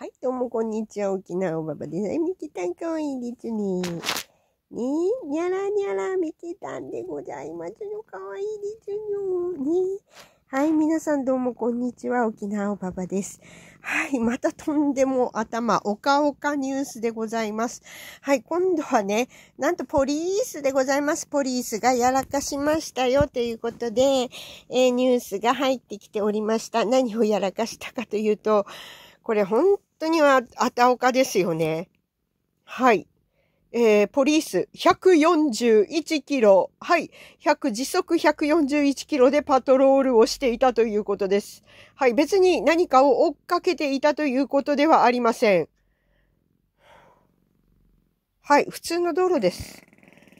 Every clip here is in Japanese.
はい、どうもこんにちは。沖縄おばばです。ミキタンかわいいですね。ねえ、にゃらにゃらミキタンでございますの。かわいいですよ。ねはい、皆さんどうもこんにちは。沖縄おばばです。はい、またとんでも頭、おかおかニュースでございます。はい、今度はね、なんとポリースでございます。ポリースがやらかしましたよということで、えー、ニュースが入ってきておりました。何をやらかしたかというと、これ本当にはあたおかですよね。はい。えー、ポリース141キロ。はい。100、時速141キロでパトロールをしていたということです。はい。別に何かを追っかけていたということではありません。はい。普通の道路です。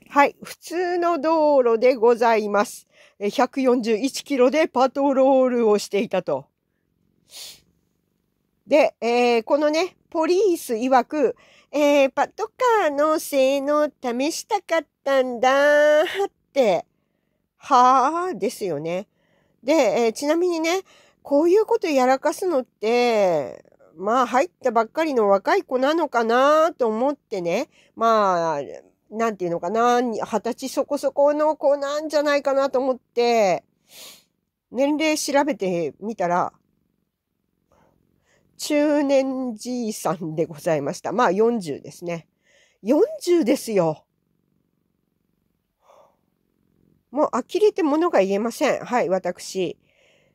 はい。普通の道路でございます。141キロでパトロールをしていたと。で、えー、このね、ポリース曰く、えー、パトカーの性能試したかったんだーって、はぁですよね。で、えー、ちなみにね、こういうことやらかすのって、まあ入ったばっかりの若い子なのかなと思ってね、まあ、なんていうのかな、二十歳そこそこの子なんじゃないかなと思って、年齢調べてみたら、中年じいさんでございました。まあ40ですね。40ですよ。もう呆れてものが言えません。はい、私。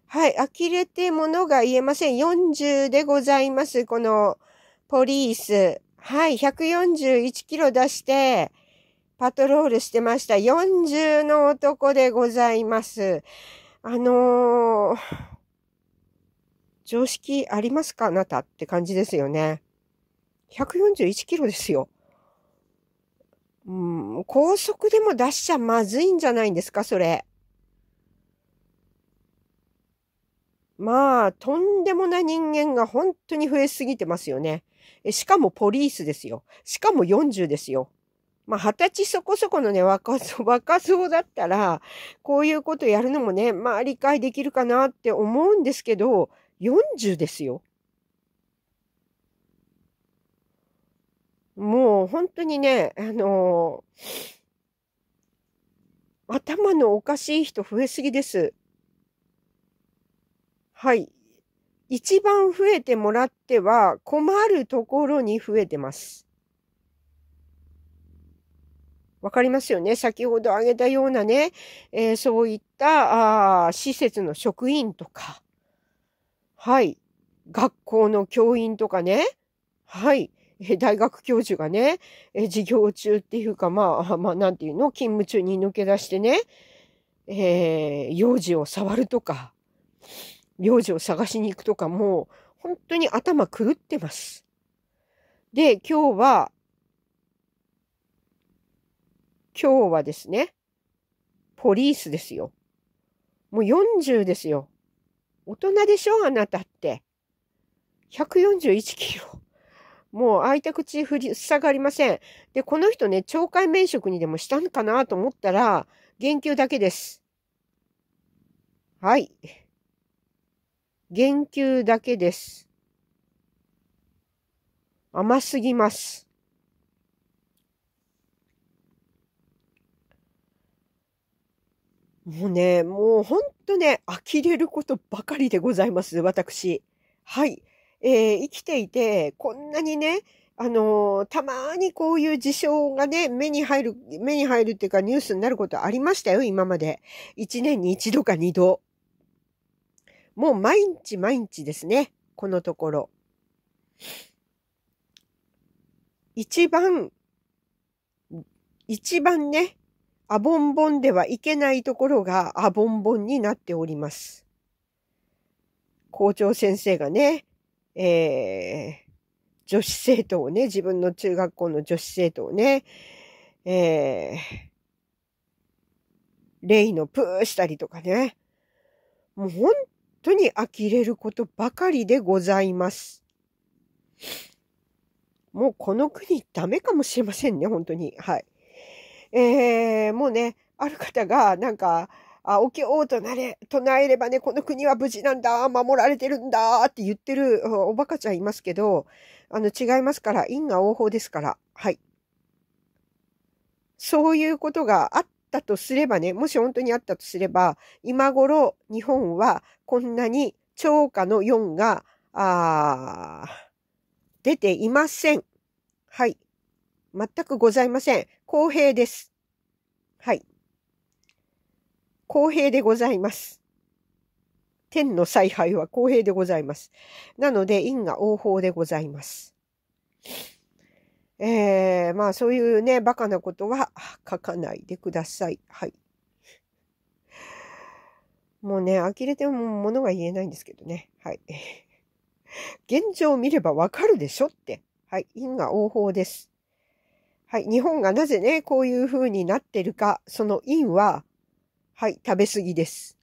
はい、呆れてものが言えません。40でございます。このポリース。はい、141キロ出して、パトロールしてました。40の男でございます。あのー常識ありますか？あなたって感じですよね。141キロですよ。うん、高速でも出しちゃまずいんじゃないんですか？それ。まあ、とんでもない人間が本当に増えすぎてますよね。しかもポリースですよ。しかも40ですよ。まあ、二十歳そこそこのね、若そう、若そうだったら、こういうことやるのもね、まあ理解できるかなって思うんですけど、40ですよ。もう本当にね、あのー、頭のおかしい人増えすぎです。はい。一番増えてもらっては困るところに増えてます。わかりますよね先ほど挙げたようなね、えー、そういったあ施設の職員とか、はい。学校の教員とかね。はい。大学教授がね、授業中っていうか、まあ、まあ、なんていうの？勤務中に抜け出してね、えー、幼児を触るとか、幼児を探しに行くとか、もう、本当に頭狂ってます。で、今日は、今日はですね、ポリースですよ。もう40ですよ。大人でしょあなたって。141キロ。もう開いた口ふり、塞がりません。で、この人ね、懲戒免職にでもしたのかなと思ったら、言及だけです。はい。言及だけです。甘すぎます。もうね、もうほんとね、呆れることばかりでございます、私。はい。えー、生きていて、こんなにね、あのー、たまにこういう事象がね、目に入る、目に入るっていうかニュースになることありましたよ、今まで。一年に一度か二度。もう毎日毎日ですね、このところ。一番、一番ね、アボンボンではいけないところがアボンボンになっております。校長先生がね、えー、女子生徒をね、自分の中学校の女子生徒をね、えー、レイのプーしたりとかね、もう本当に呆れることばかりでございます。もうこの国ダメかもしれませんね、本当に。はい。えー、もうね、ある方が、なんか、あ、お経を唱え唱えればね、この国は無事なんだ、守られてるんだって言ってるおバカちゃんいますけど、あの、違いますから、因果応報ですから、はい。そういうことがあったとすればね、もし本当にあったとすれば、今頃日本はこんなに超過の4が、あ出ていません。はい。全くございません。公平です。はい。公平でございます。天の采配は公平でございます。なので、因果応報でございます。えー、まあそういうね、バカなことは書かないでください。はい。もうね、呆れても物が言えないんですけどね。はい。現状を見ればわかるでしょって。はい。因果応報です。はい。日本がなぜね、こういう風になってるか、その因は、はい。食べ過ぎです。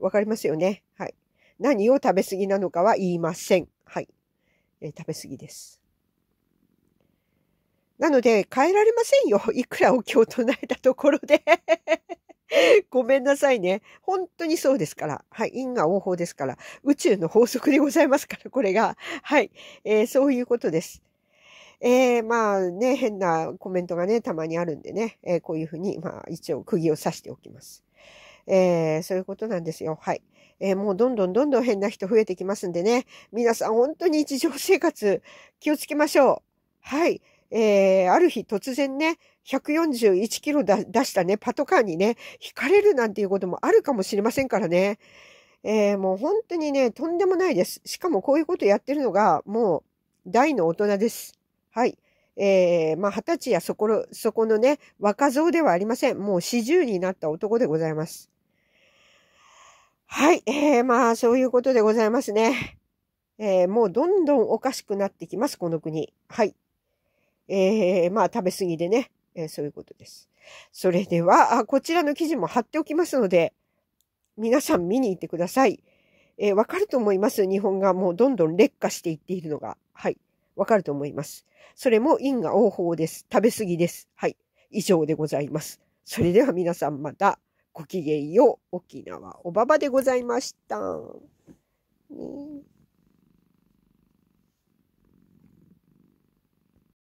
わかりますよね？はい。何を食べ過ぎなのかは言いません。はい。えー、食べ過ぎです。なので、変えられませんよ。いくらお経を唱えたところで ごめんなさいね。本当にそうですから。はい。因果応報ですから。宇宙の法則でございますから、これが。はい。えー、そういうことです。えー、まあね、変なコメントがね、たまにあるんでね、えー、こういうふうに、まあ一応釘を刺しておきます。えー、そういうことなんですよ。はい。えー、もうどんどんどんどん変な人増えてきますんでね。皆さん本当に日常生活気をつけましょう。はい。えー、ある日突然ね、141キロ出したね、パトカーにね、引かれるなんていうこともあるかもしれませんからね。えー、もう本当にね、とんでもないです。しかもこういうことやってるのが、もう、大の大人です。はい。えー、まあ、二十歳やそこの、そこのね、若造ではありません。もう四十になった男でございます。はい。えー、まあ、そういうことでございますね。えー、もうどんどんおかしくなってきます、この国。はい。えー、まあ食べ過ぎでね、えー、そういうことです。それでは、こちらの記事も貼っておきますので、皆さん見に行ってください。えー、わかると思います。日本がもうどんどん劣化していっているのが。はい。わかると思います。それも因果応報です。食べ過ぎです。はい。以上でございます。それでは皆さんまたごきげんよう。沖縄おばばでございました。ね